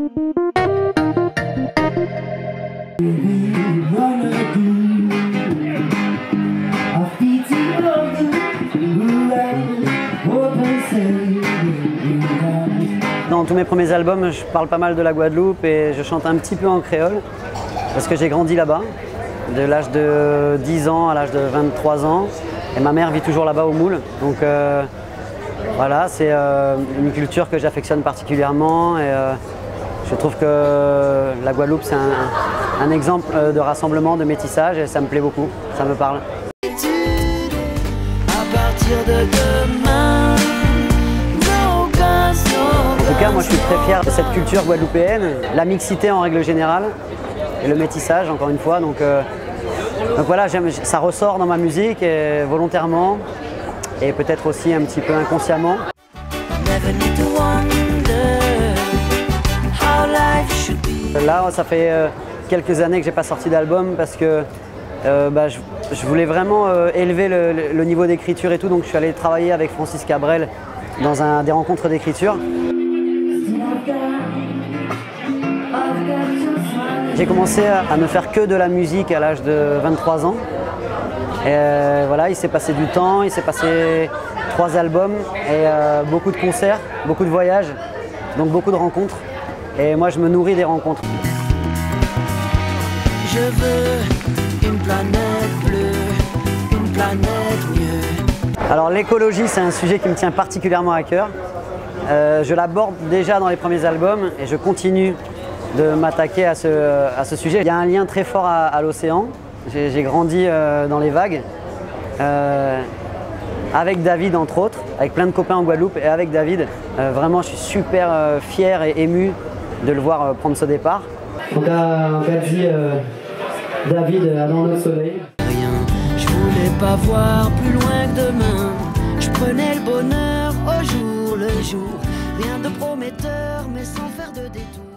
Dans tous mes premiers albums, je parle pas mal de la Guadeloupe et je chante un petit peu en créole parce que j'ai grandi là-bas, de l'âge de 10 ans à l'âge de 23 ans. Et ma mère vit toujours là-bas au Moule. Donc euh, voilà, c'est euh, une culture que j'affectionne particulièrement et euh, je trouve que la Guadeloupe c'est un, un exemple de rassemblement, de métissage et ça me plaît beaucoup, ça me parle. À partir de demain, En tout cas, moi je suis très fier de cette culture guadeloupéenne, la mixité en règle générale et le métissage encore une fois. Donc, euh, donc voilà, ça ressort dans ma musique et volontairement et peut-être aussi un petit peu inconsciemment. Ça fait euh, quelques années que j'ai pas sorti d'album parce que euh, bah, je, voulais vraiment euh, élever le, niveau d'écriture et tout, donc je suis allé travailler avec Francis Cabrel dans des rencontres d'écriture. J'ai commencé à, à ne faire que de la musique à l'âge de 23 ans. Et voilà, il s'est passé du temps, il s'est passé trois albums et beaucoup de concerts, beaucoup de voyages, donc beaucoup de rencontres. Et moi, je me nourris des rencontres. Je veux une planète bleue, une planète mieux. Alors l'écologie, c'est un sujet qui me tient particulièrement à cœur. Euh, je l'aborde déjà dans les premiers albums et je continue de m'attaquer à ce, à ce sujet. Il y a un lien très fort à, à l'océan. J'ai grandi euh, dans les vagues, euh, avec David entre autres, avec plein de copains en Guadeloupe et avec David. Vraiment, je suis super fier et ému de le voir euh, prendre ce départ. Donc cas de vie, David a dans le soleil. Rien, je voulais pas voir plus loin que demain. Je prenais le bonheur au jour le jour. Rien de prometteur, mais sans faire de détour.